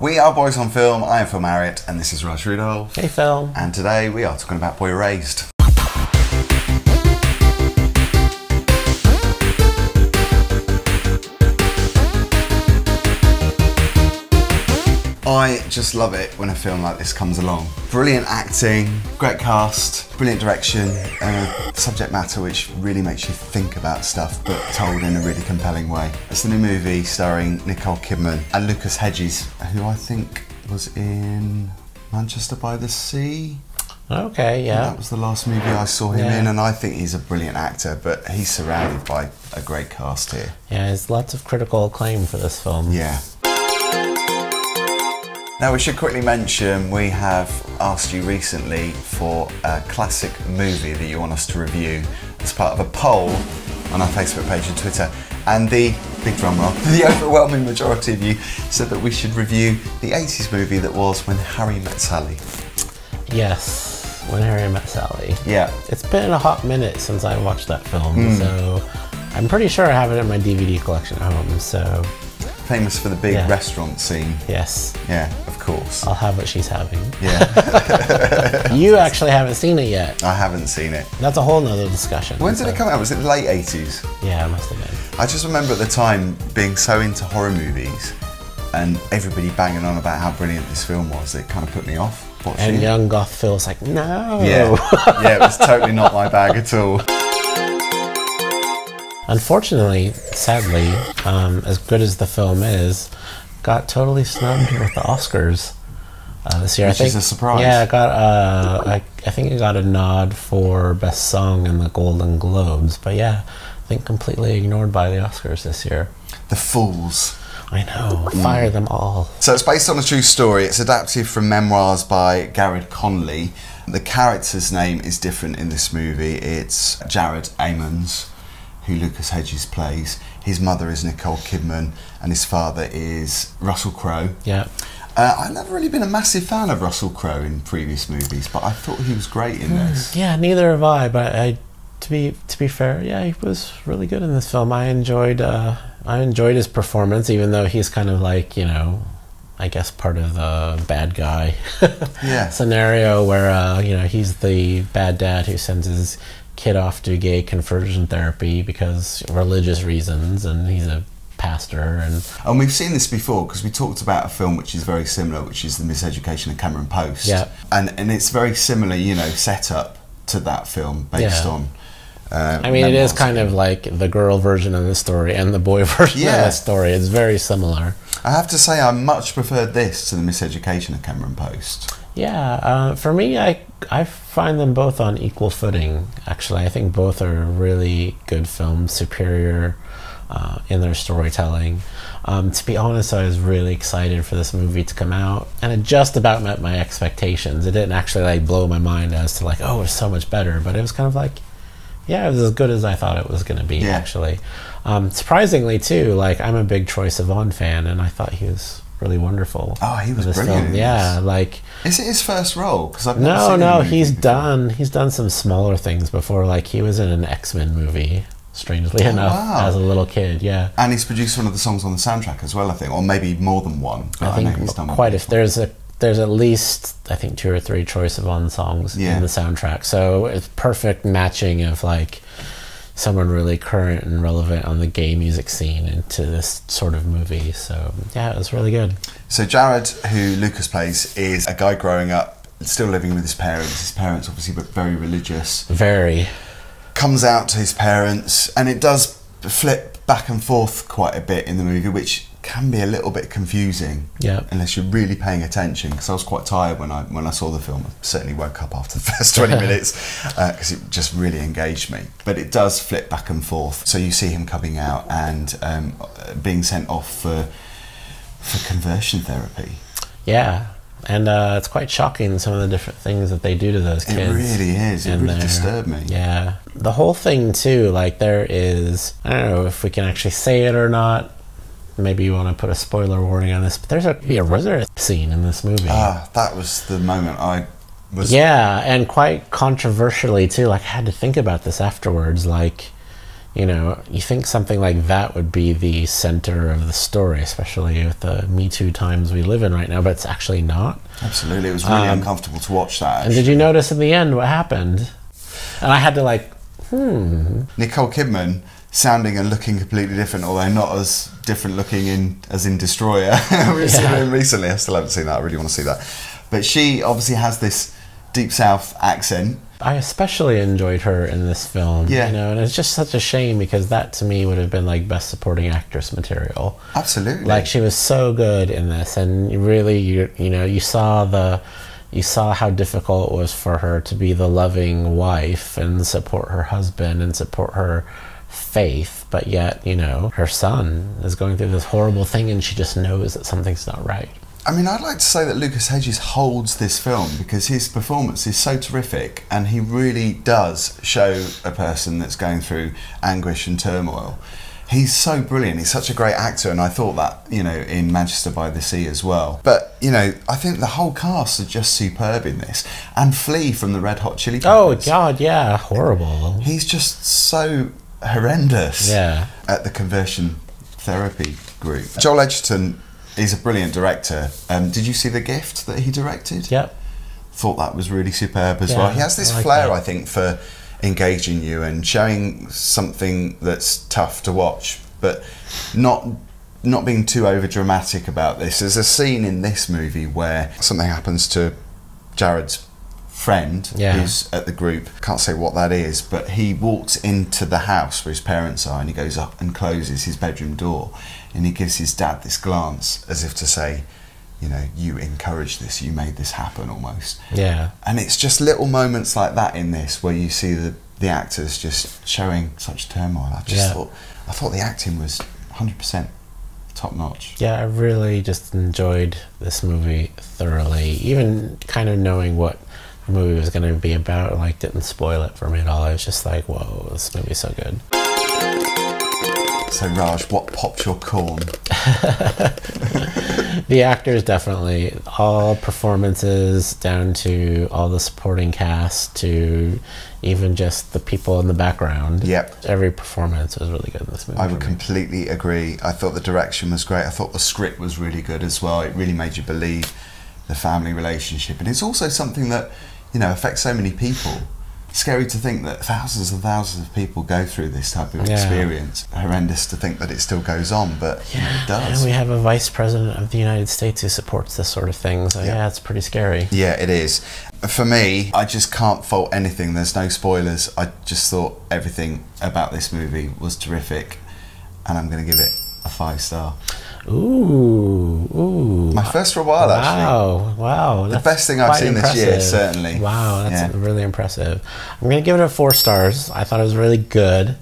We are Boys on Film. I am Phil Marriott, and this is Raj Rudolph. Hey, Phil. And today we are talking about Boy Erased. I just love it when a film like this comes along. Brilliant acting, great cast, brilliant direction, and a subject matter which really makes you think about stuff but told in a really compelling way. It's the new movie starring Nicole Kidman and Lucas Hedges, who I think was in Manchester by the Sea. Okay, yeah. That was the last movie I saw him Yeah. in, and I think he's a brilliant actor, but he's surrounded by a great cast here. Yeah, there's lots of critical acclaim for this film. Yeah. Now, we should quickly mention we have asked you recently for a classic movie that you want us to review as part of a poll on our Facebook page and Twitter. And the big drum roll, the overwhelming majority of you said that we should review the 80s movie that was When Harry Met Sally. Yes, When Harry Met Sally. Yeah. It's been a hot minute since I watched that film, Hmm. so I'm pretty sure I have it in my DVD collection at home, so Famous for the big Yeah. restaurant scene. yes, Yeah, of course. I'll have what she's having. Yeah, you actually haven't seen it yet. I haven't seen it. That's a whole nother discussion. When did so- it come out? Was it the late 80s? Yeah, it must have been. I just remember at the time being so into horror movies and everybody banging on about how brilliant this film was, it kind of put me off watching And young goth Phil's like, no. Yeah, yeah, it was totally not my bag at all. Unfortunately, sadly, um, as good as the film is, got totally snubbed with the Oscars uh, this year. Which I think, is a surprise. Yeah, it got. Uh, I, I think it got a nod for best song in the Golden Globes, but yeah, I think completely ignored by the Oscars this year. The Fools. I know, fire them all. So it's based on a true story. It's adapted from memoirs by Garrard Conley. The character's name is different in this movie. It's Jared Eamons, who Lucas Hedges plays. His mother is Nicole Kidman, and his father is Russell Crowe. Yeah, Uh, I've never really been a massive fan of Russell Crowe in previous movies, but I thought he was great in this. yeah. Neither have I, but I. To be to be fair, yeah, he was really good in this film. I enjoyed uh, I enjoyed his performance, even though he's kind of like you know, I guess part of the bad guy Yeah. scenario where uh, you know he's the bad dad who sends his kid off to gay conversion therapy because religious reasons, and he's a pastor and And we've seen this before because we talked about a film which is very similar, which is The Miseducation of Cameron Post. Yeah. And and it's very similar, you know, set up to that film based Yeah. on. Uh, I mean, it is kind of like the girl version of the story and the boy version Yeah. of the story. It's very similar. I have to say, I much preferred this to The Miseducation of Cameron Post. Yeah, uh, for me, I I find them both on equal footing. Actually, I think both are really good films, superior uh, in their storytelling. Um, to be honest, I was really excited for this movie to come out, and it just about met my expectations. It didn't actually like blow my mind as to like, oh, it's so much better, but it was kind of like, yeah, it was as good as I thought it was going to be. Yeah. Actually, um, surprisingly too, like I'm a big Troye Sivan fan, and I thought he was really wonderful. Oh, he was brilliant film. Yeah, like. Is it his first role? Because I've No, no, him in a he's before. done he's done some smaller things before. Like he was in an X Men movie, strangely oh, enough, Oh, wow. as a little kid. Yeah, And he's produced one of the songs on the soundtrack as well, I think, or maybe more than one. I think he's done quite a before. there's a there's at least I think two or three Troye Sivan songs Yeah. in the soundtrack. So it's perfect matching of like someone really current and relevant on the gay music scene into this sort of movie. So yeah, it was really good. So Jared, who Lucas plays, is a guy growing up, still living with his parents. His parents obviously but very religious. Very. Comes out to his parents, and it does flip back and forth quite a bit in the movie, which can be a little bit confusing. Yeah. Unless you're really paying attention, because I was quite tired when I when I saw the film. I certainly woke up after the first twenty minutes because it just really engaged me. But it does flip back and forth. So you see him coming out and um, being sent off for for conversion therapy. Yeah. And uh, it's quite shocking some of the different things that they do to those kids. It really is. It really disturbed me. Yeah. The whole thing, too, like, there is, I don't know if we can actually say it or not. Maybe you want to put a spoiler warning on this, but there's a, a RZA scene in this movie. Ah, that was the moment I was. yeah, and quite controversially, too. Like, I had to think about this afterwards. Like, you know, you think something like that would be the center of the story, especially with the Me Too times we live in right now, but it's actually not. Absolutely, it was really Um, uncomfortable to watch that. And did you notice in the end what happened? And I had to like, hmm. Nicole Kidman sounding and looking completely different, although not as different looking in as in Destroyer. We've seen him recently. I still haven't seen that. I really want to see that. But she obviously has this deep south accent. I especially enjoyed her in this film. Yeah. You know, and it's just such a shame because that to me would have been like best supporting actress material. Absolutely. Like she was so good in this, and really, you you know, you saw the, you saw how difficult it was for her to be the loving wife and support her husband and support her faith, but yet you know her son is going through this horrible thing, and she just knows that something's not right. I mean, I'd like to say that Lucas Hedges holds this film because his performance is so terrific and he really does show a person that's going through anguish and turmoil. He's so brilliant. He's such a great actor, and I thought that, you know, in Manchester by the Sea as well. But, you know, I think the whole cast are just superb in this. And Flea from the Red Hot Chili Peppers. Oh God, yeah, horrible. He's just so horrendous Yeah. at the conversion therapy group. Joel Edgerton is a brilliant director. Um, did you see The Gift that he directed? Yep. Thought that was really superb as Yeah, well. He has this I like flair, that. I think, for engaging you and showing something that's tough to watch, but not not being too over dramatic about this. There's a scene in this movie where something happens to Jared's friend Yeah. who's at the group. Can't say what that is, but he walks into the house where his parents are and he goes up and closes his bedroom door and he gives his dad this glance as if to say, you know, you encouraged this, you made this happen almost. Yeah. And it's just little moments like that in this where you see the, the actors just showing such turmoil. I just Yeah. thought I thought the acting was 100% top notch. Yeah, I really just enjoyed this movie thoroughly. Even kind of knowing what movie was going to be about, like, didn't spoil it for me at all. I was just like, whoa, this movie's so good. So Raj, what popped your corn? The actors definitely, all performances down to all the supporting cast to even just the people in the background. Yep. Every performance was really good in this movie. I would completely agree. I thought the direction was great. I thought the script was really good as well. It really made you believe the family relationship. And it's also something that, you know, affects so many people. Scary to think that thousands and thousands of people go through this type of Yeah. experience. Horrendous to think that it still goes on, but you know, it And does. we have a vice president of the United States who supports this sort of thing. So, Yeah. yeah, it's pretty scary. Yeah, it is. For me, I just can't fault anything. There's no spoilers. I just thought everything about this movie was terrific, and I'm going to give it a five star. Ooh, ooh. My first for a while, actually. Wow, wow. The best thing I've seen this year, certainly. Wow, that's Yeah. really impressive. I'm going to give it a four stars. I thought it was really good.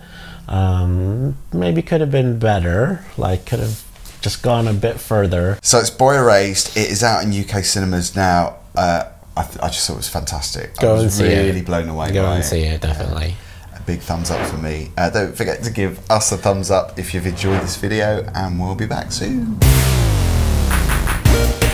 Um, maybe could have been better. Like, could have just gone a bit further. So it's Boy Erased. It is out in UK cinemas now. Uh, I, th- I just thought it was fantastic. I Go was and see really it. blown away Go and it. see it, definitely. A big thumbs up for me. Uh, don't forget to give us a thumbs up if you've enjoyed this video, and we'll be back soon. Thank you.